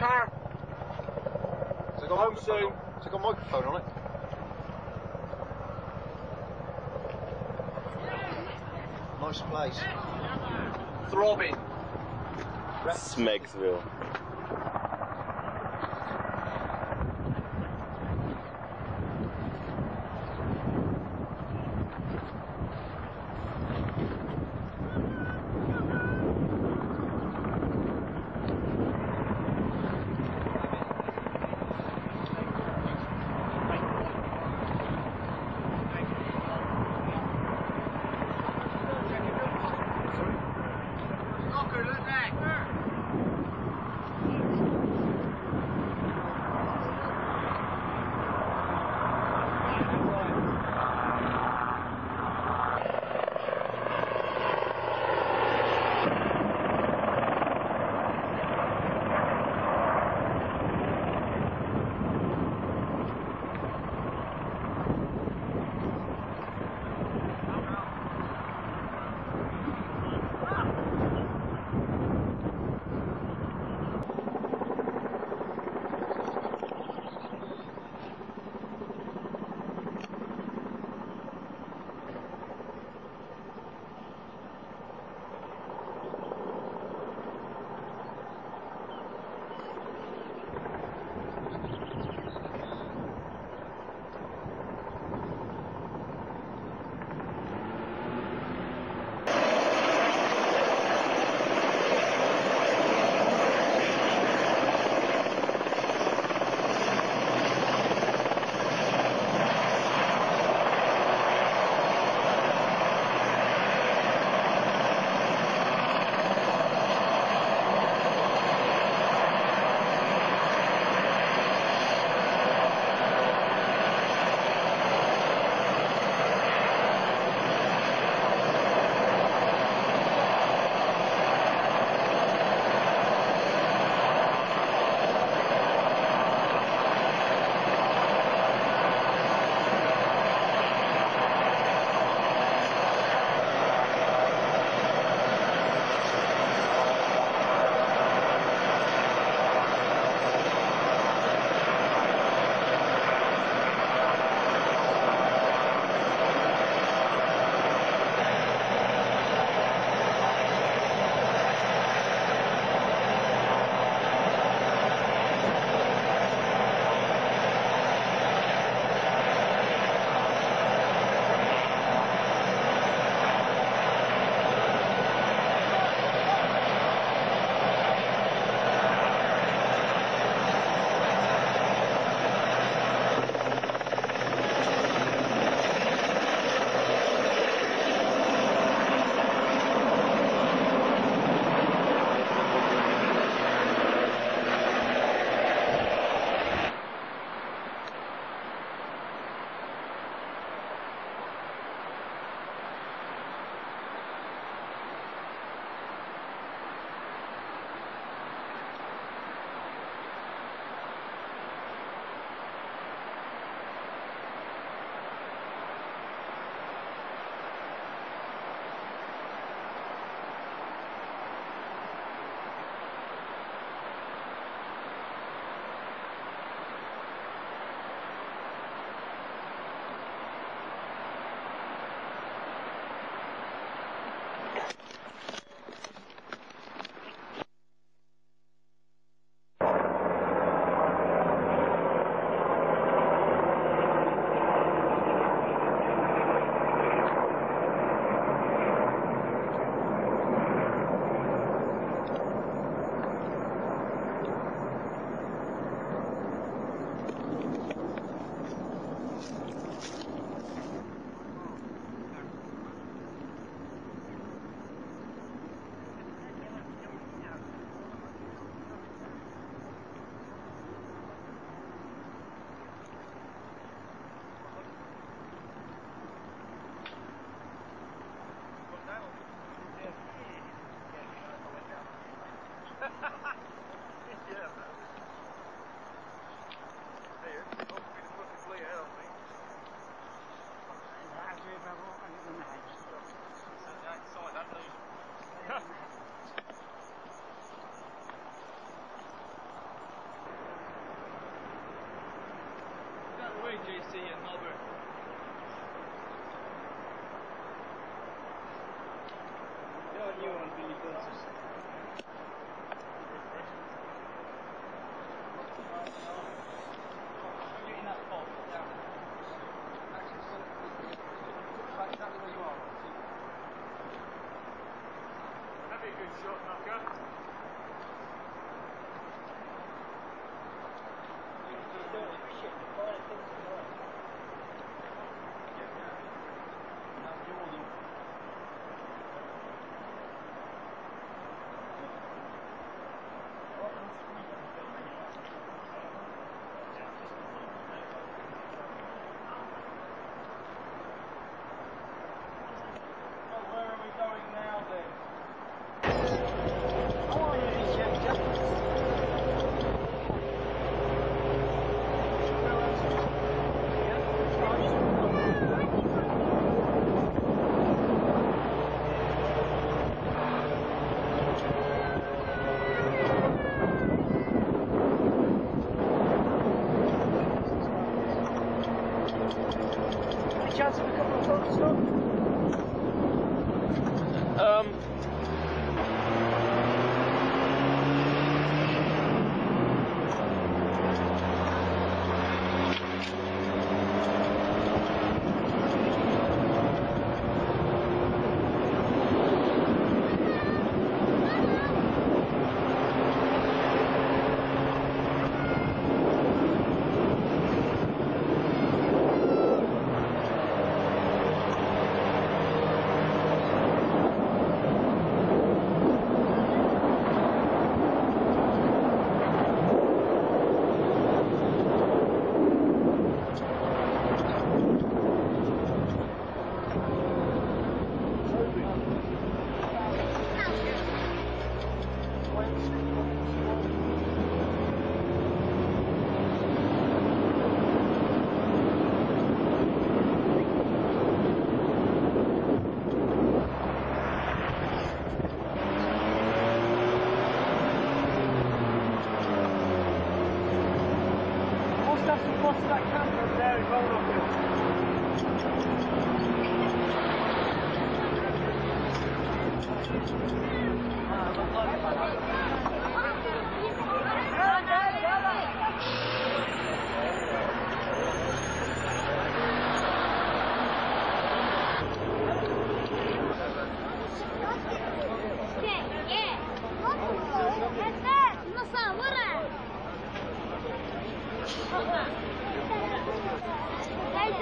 car. It's got Home microphone soon. on. It's got a microphone on it. Nice place. Throbbing. Smegsville.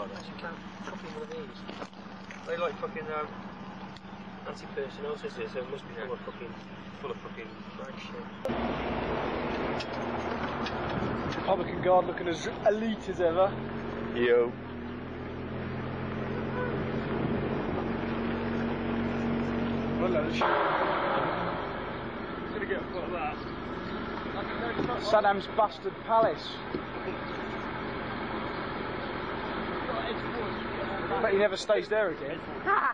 You can't copy one of these. They like fucking um, anti-personnel systems, so it must be full of fucking, full of fucking rag shit. Republican Guard looking as elite as ever. Yo. Well, no. Gonna get a foot of that. Saddam's bastard palace. bet he never stays there again.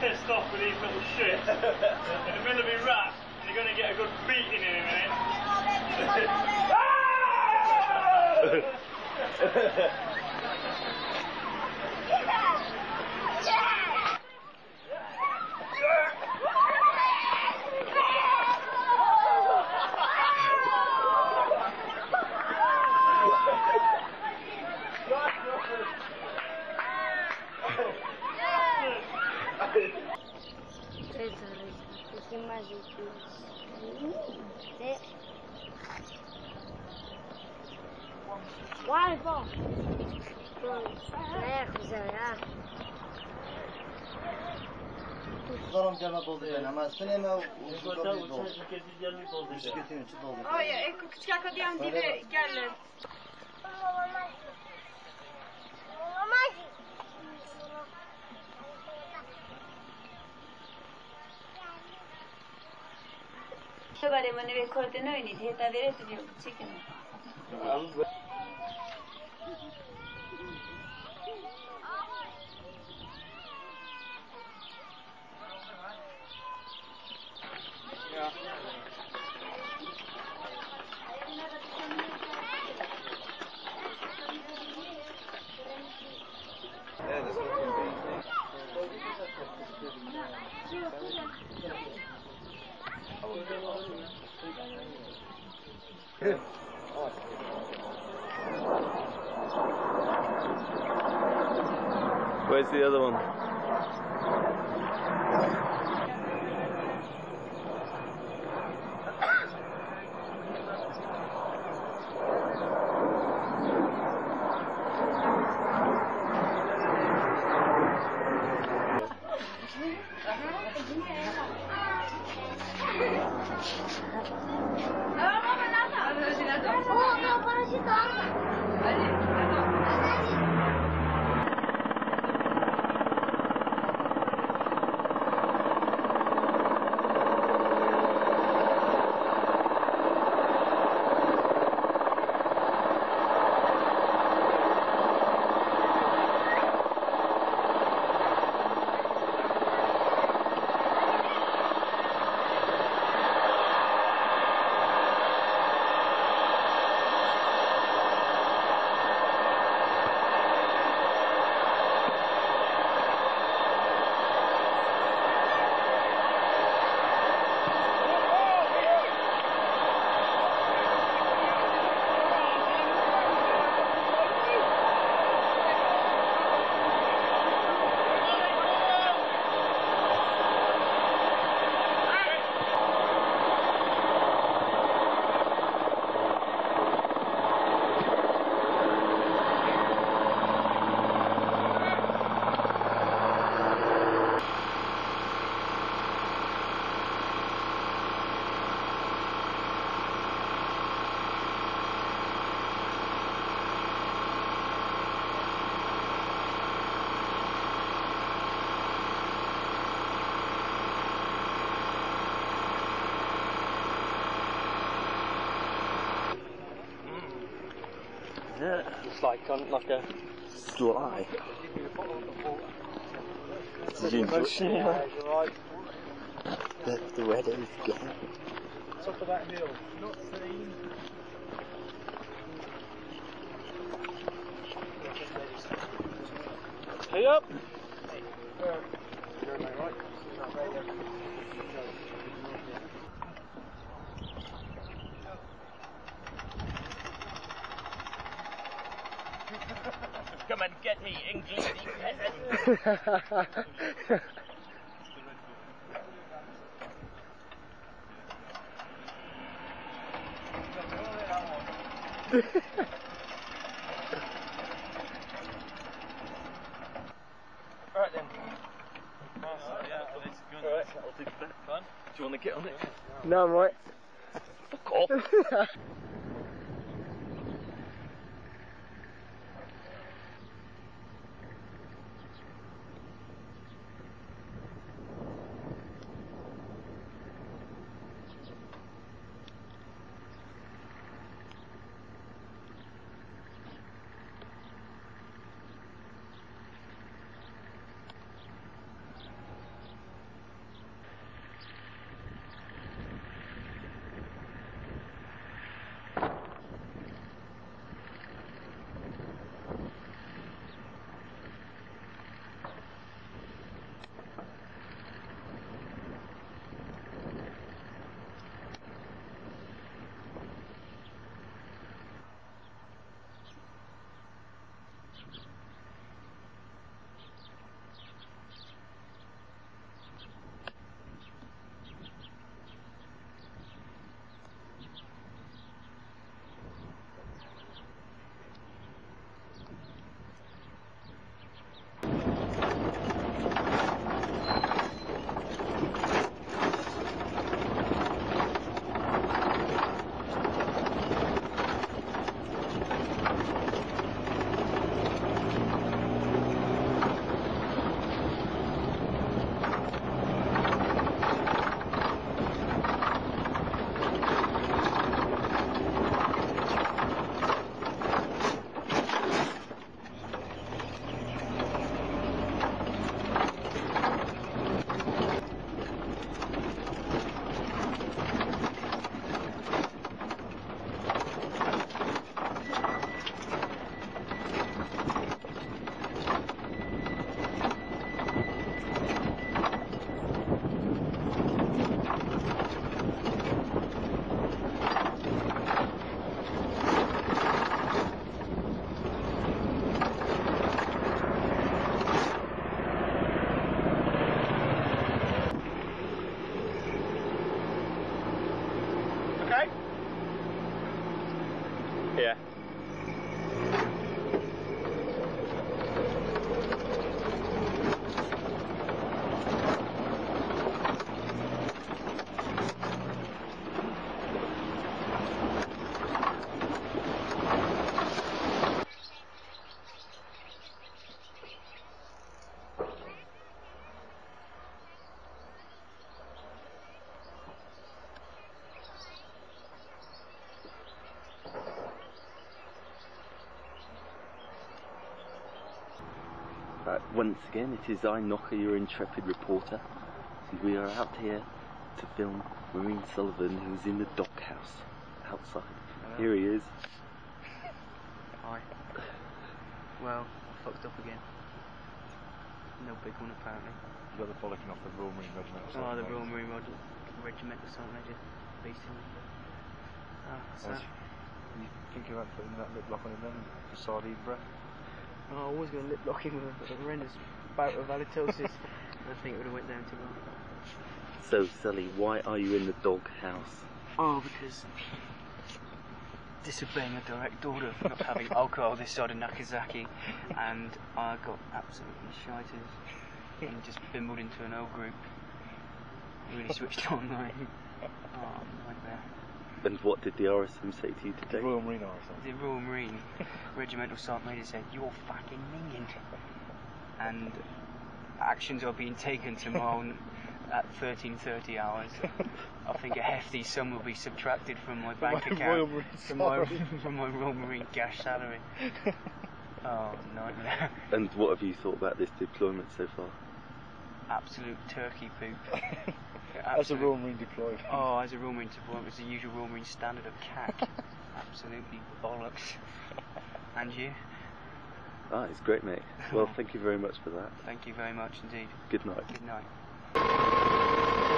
pissed off with these little shits in the middle of Iraq. They're going to get a good beating in a minute. Ah! Vay bak. Ne güzel ya. Zorum gelme doldu yani ama sinema uçuşu doldu. Uçuşu kötü uçuşu doldu. Ay, oh ek küçük akadiyan diye gelin. Şöyle bana ve koordinatörünü heta verebiliyor. Çekin. Tamam. Like on like a Sly. Did you enjoy right. the, the red is gone? Top of that hill. Not seen. Hey up. Uh, Come and get me, English peasant. Right then. Alright, I'll do that. Fun. Do you want to get on it? No, I'm right. Fuck off. once again, it is I, Knocker, your intrepid reporter, and we are out here to film Marine Sullivan, who's in the dockhouse outside. Here he is. Hi. Well, I fucked up again. No big one apparently. You got the bollocking off the Royal Marine Regiment or Oh, the mate. Royal Marine Reg- Regiment or something, they just beasting me. Ah, so, Nice. You thinking about putting that lip lock on him then for sardine breath? Oh, I was going to lip lock him with a horrendous bout of halitosis. I think it would have went down too well. So, Sully, why are you in the doghouse? Oh, because disobeying a direct order for not having alcohol this side of Nakazaki, and I got absolutely shited and just bimbled into an O group. Really switched on, like, oh, nightmare. And what did the RSM say to you today? Royal Marine RSM. The Royal Marine Regimental Sergeant Major said, You're fucking minging. And actions are being taken tomorrow at 13.30 hours. I think a hefty sum will be subtracted from my bank my account. Royal Marine from, my, from my Royal Marine cash salary. Oh, nightmare. And what have you thought about this deployment so far? Absolute turkey poop. As a Absolute- Royal Marine deployed. Oh, as a Royal Marine deployment, it was the usual Royal Marine standard of cack. Absolutely bollocks. And you? Ah, it's great, mate. Well, thank you very much for that. Thank you very much indeed. Good night. Good night.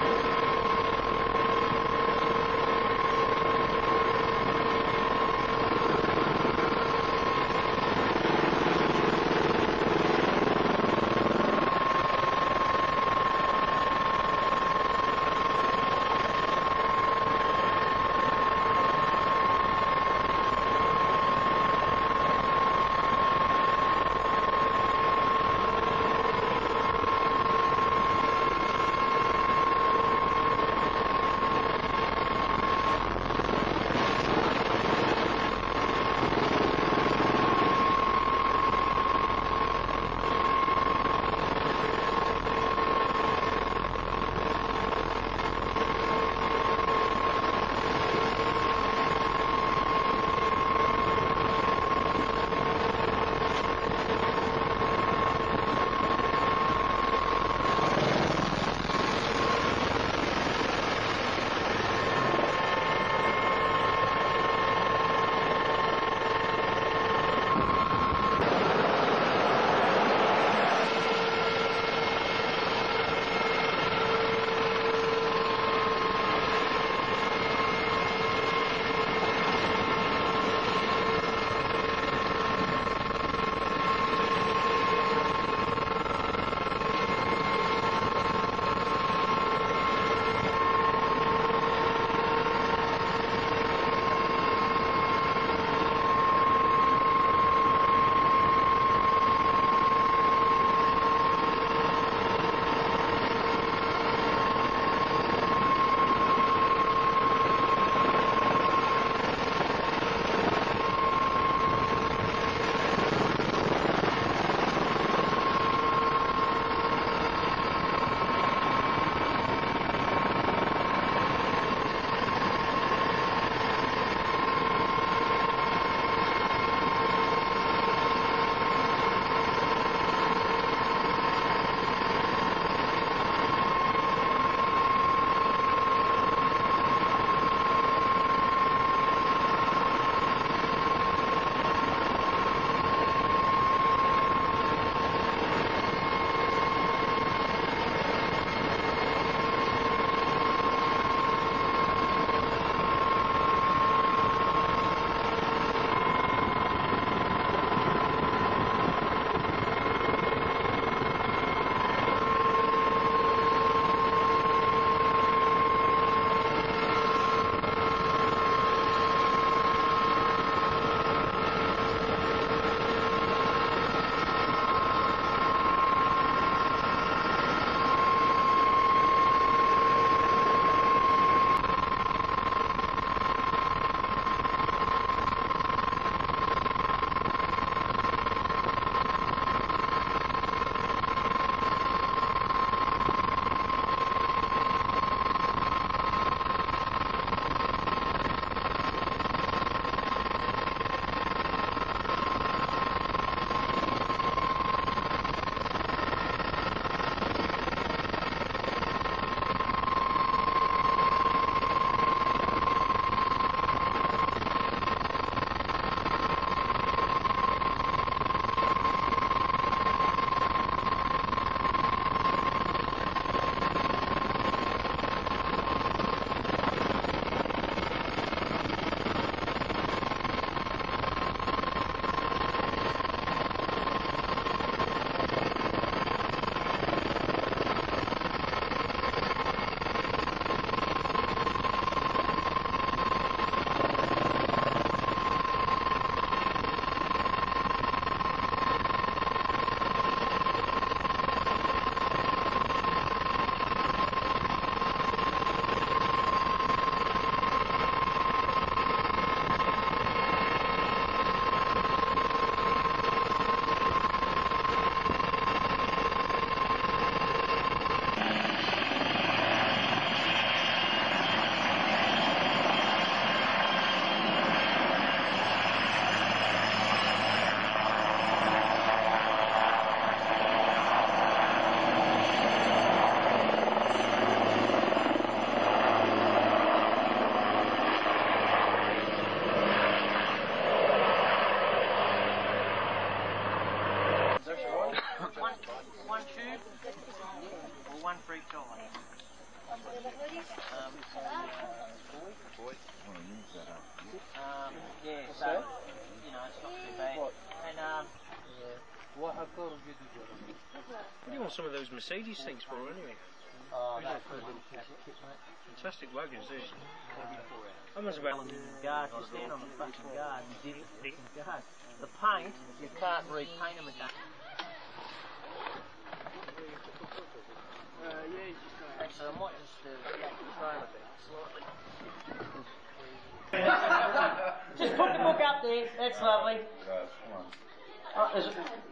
What do you want some of those Mercedes things for anyway? oh, that's for a little Fantastic wagons, these. How much about guard, you stand on the fucking guard and dig it fucking guard. The paint, you can't repaint them again. Actually, I might just uh, back the trailer back slightly. just put the book up there, that's lovely. There's a,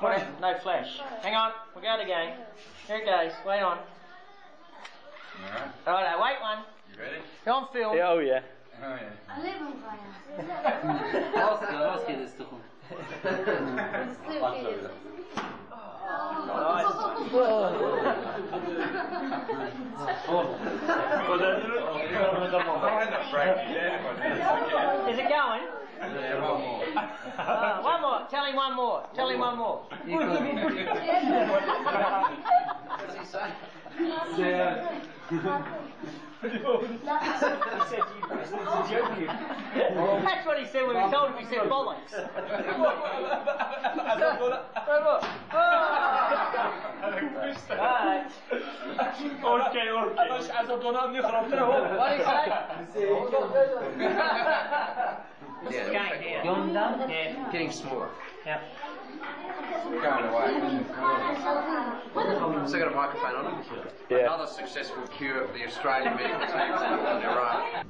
what, no flash. Hang on, we'll go again. Here it goes, wait on. Alright, Alright, wait one. You ready? Go on film. oh yeah. Oh yeah. I live on fire. Is it going? Yeah, one more. Uh, one more. Tell him one more. Tell him one more. what does he say? That's what he said when we told him. He said bollocks. Alright. Okay, okay. What did he say? Yeah, Going here. Yeah. getting smaller. Yep. Going away. Mm, mm. Still got a microphone on it. Yeah. Another successful cure of the Australian medical teams in Iraq.